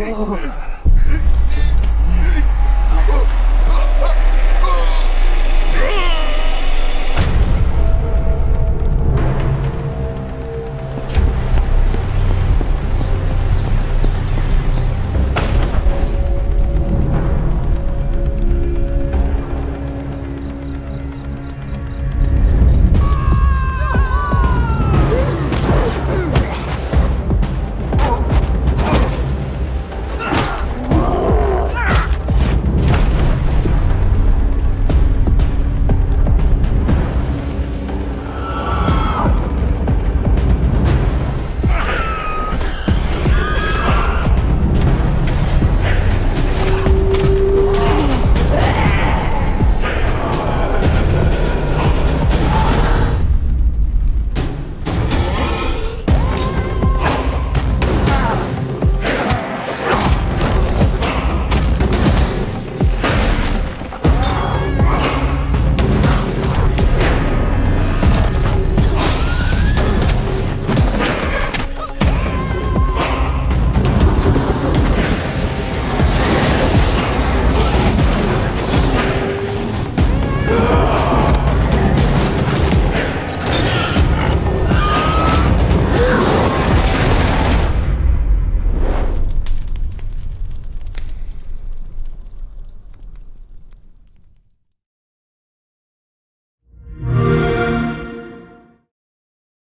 Oh.